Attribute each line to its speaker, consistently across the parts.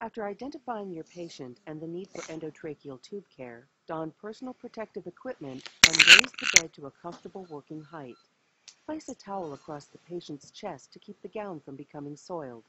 Speaker 1: After identifying your patient and the need for endotracheal tube care, don personal protective equipment and raise the bed to a comfortable working height. Place a towel across the patient's chest to keep the gown from becoming soiled.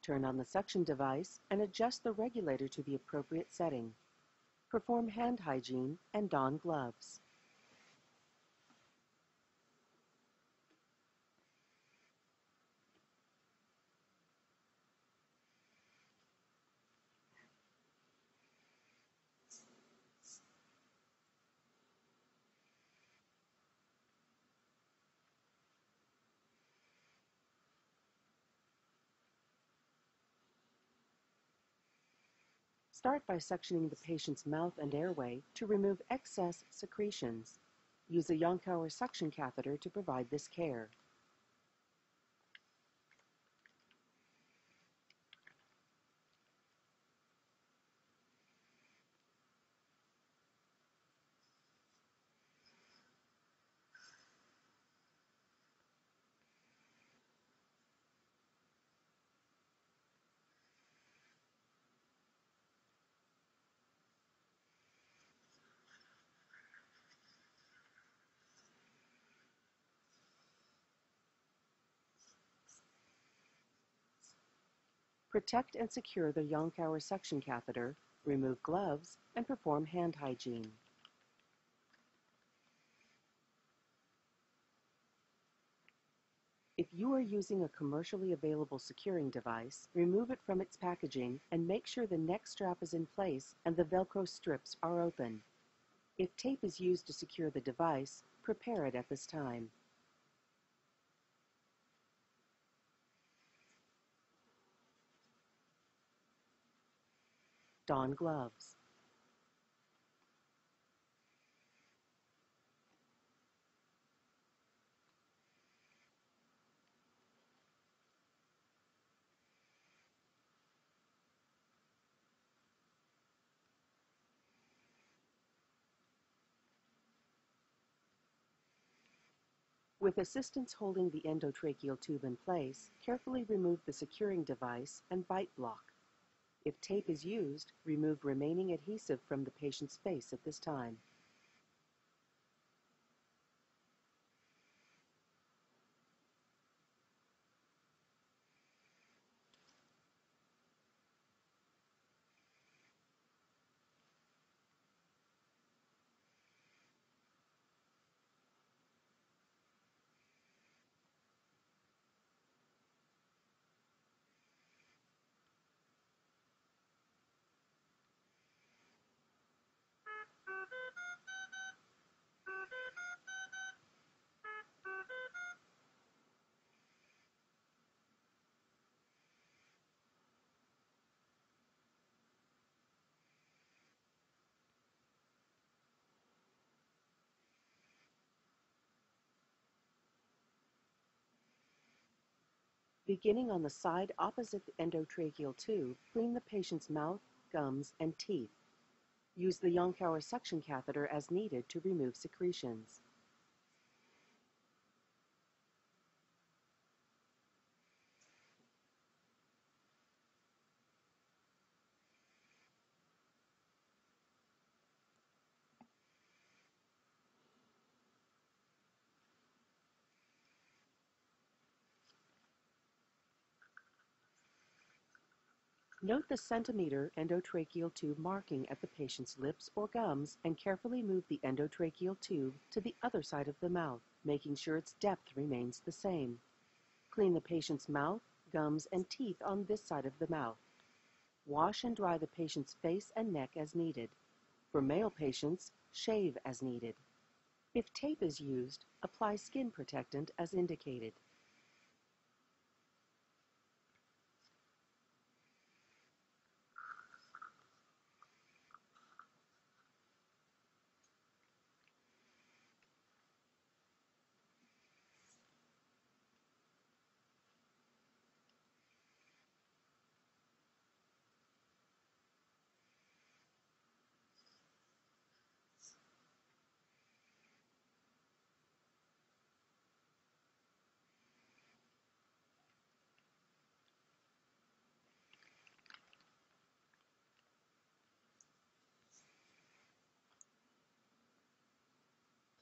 Speaker 1: Turn on the suction device and adjust the regulator to the appropriate setting. Perform hand hygiene and don gloves. Start by suctioning the patient's mouth and airway to remove excess secretions. Use a Yankauer suction catheter to provide this care. Protect and secure the Yankauer suction catheter, remove gloves, and perform hand hygiene. If you are using a commercially available securing device, remove it from its packaging and make sure the neck strap is in place and the Velcro strips are open. If tape is used to secure the device, prepare it at this time. Don gloves. With assistance holding the endotracheal tube in place, carefully remove the securing device and bite block. If tape is used, remove remaining adhesive from the patient's face at this time. Beginning on the side opposite the endotracheal tube, clean the patient's mouth, gums, and teeth. Use the Yankauer suction catheter as needed to remove secretions. Note the centimeter endotracheal tube marking at the patient's lips or gums and carefully move the endotracheal tube to the other side of the mouth, making sure its depth remains the same. Clean the patient's mouth, gums, and teeth on this side of the mouth. Wash and dry the patient's face and neck as needed. For male patients, shave as needed. If tape is used, apply skin protectant as indicated.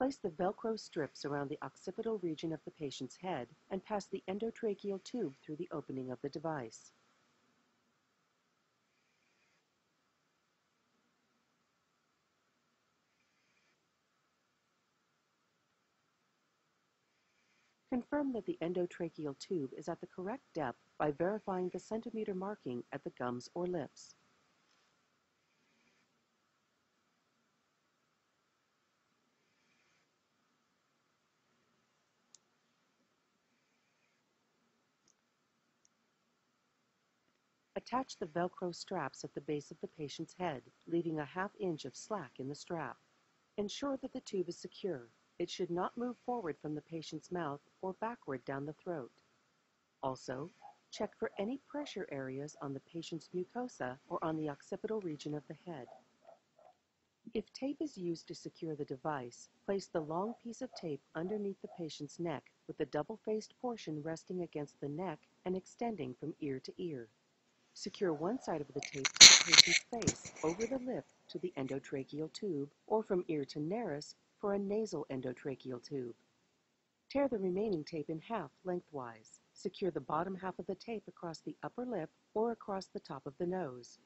Speaker 1: Place the Velcro strips around the occipital region of the patient's head and pass the endotracheal tube through the opening of the device. Confirm that the endotracheal tube is at the correct depth by verifying the centimeter marking at the gums or lips. Attach the Velcro straps at the base of the patient's head, leaving a half inch of slack in the strap. Ensure that the tube is secure it should not move forward from the patient's mouth or backward down the throat. Also, check for any pressure areas on the patient's mucosa or on the occipital region of the head. If tape is used to secure the device, place the long piece of tape underneath the patient's neck with the double-faced portion resting against the neck and extending from ear to ear. Secure one side of the tape to the patient's face over the lip to the endotracheal tube or from ear to nares for a nasal endotracheal tube. Tear the remaining tape in half lengthwise. Secure the bottom half of the tape across the upper lip or across the top of the nose.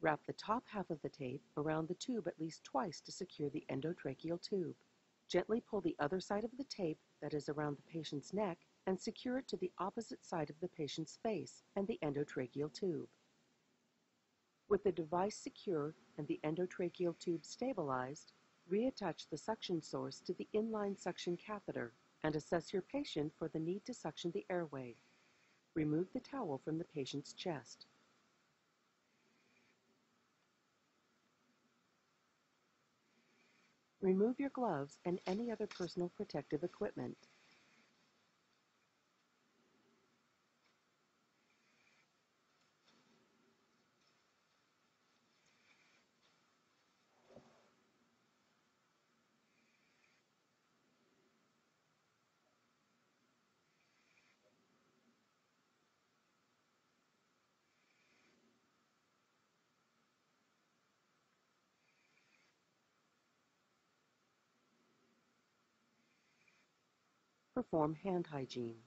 Speaker 1: Wrap the top half of the tape around the tube at least twice to secure the endotracheal tube. Gently pull the other side of the tape that is around the patient's neck and secure it to the opposite side of the patient's face and the endotracheal tube. With the device secure and the endotracheal tube stabilized, Reattach the suction source to the inline suction catheter and assess your patient for the need to suction the airway. Remove the towel from the patient's chest. Remove your gloves and any other personal protective equipment. Perform hand hygiene.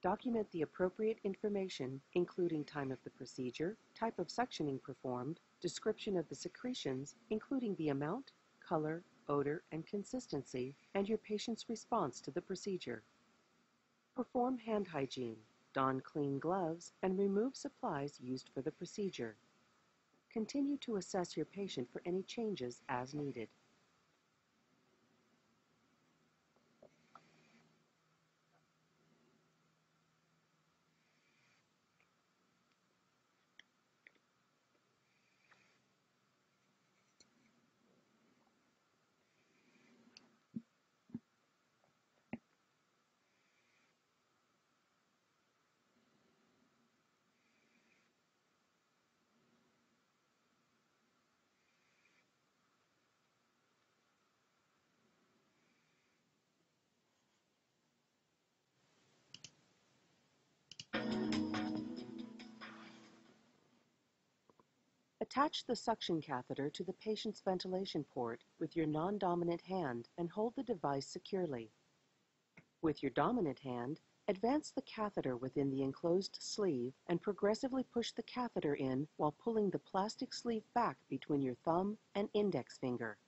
Speaker 1: Document the appropriate information, including time of the procedure, type of suctioning performed, description of the secretions, including the amount, color, odor, and consistency, and your patient's response to the procedure. Perform hand hygiene, don clean gloves, and remove supplies used for the procedure. Continue to assess your patient for any changes as needed. Attach the suction catheter to the patient's ventilation port with your non-dominant hand and hold the device securely. With your dominant hand, advance the catheter within the enclosed sleeve and progressively push the catheter in while pulling the plastic sleeve back between your thumb and index finger.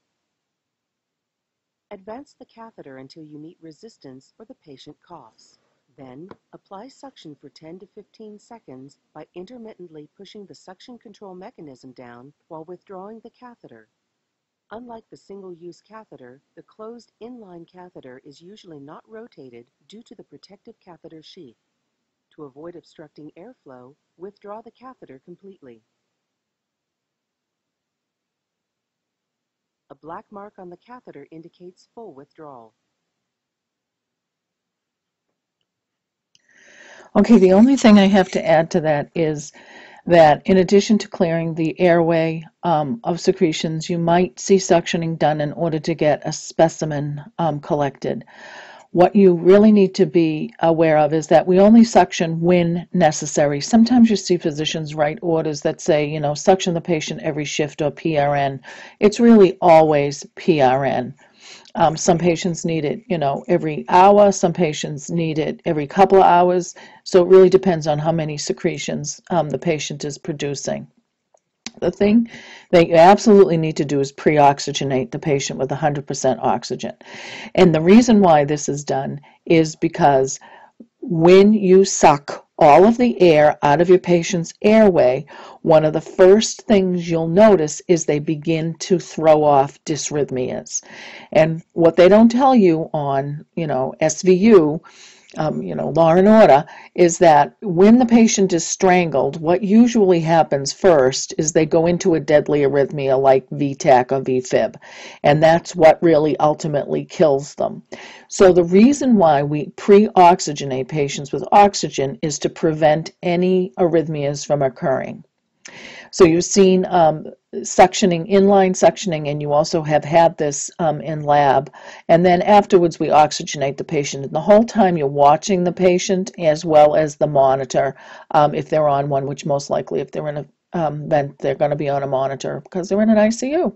Speaker 1: Advance the catheter until you meet resistance or the patient coughs. Then, apply suction for 10 to 15 seconds by intermittently pushing the suction control mechanism down while withdrawing the catheter. Unlike the single-use catheter, the closed inline catheter is usually not rotated due to the protective catheter sheath. To avoid obstructing airflow, withdraw the catheter completely. A black mark on the catheter indicates full withdrawal.
Speaker 2: Okay, the only thing I have to add to that is that in addition to clearing the airway um, of secretions, you might see suctioning done in order to get a specimen um, collected. what you really need to be aware of is that we only suction when necessary. Sometimes you see physicians write orders that say, you know, suction the patient every shift or PRN. It's really always PRN. Um, some patients need it, you know, every hour. Some patients need it every couple of hours. So it really depends on how many secretions um, the patient is producing. The thing that you absolutely need to do is pre-oxygenate the patient with 100% oxygen. And the reason why this is done is because when you suck all of the air out of your patient's airway, one of the first things you'll notice is they begin to throw off dysrhythmias. And what they don't tell you on, you know, SVU um, you know, law and order, is that when the patient is strangled, what usually happens first is they go into a deadly arrhythmia like VTach or VFib, and that's what really ultimately kills them. So the reason why we pre-oxygenate patients with oxygen is to prevent any arrhythmias from occurring. So you've seen um, suctioning, inline suctioning, and you also have had this um, in lab. And then afterwards, we oxygenate the patient. And the whole time you're watching the patient as well as the monitor, um, if they're on one, which most likely, if they're in a um, vent, they're going to be on a monitor because they're in an ICU.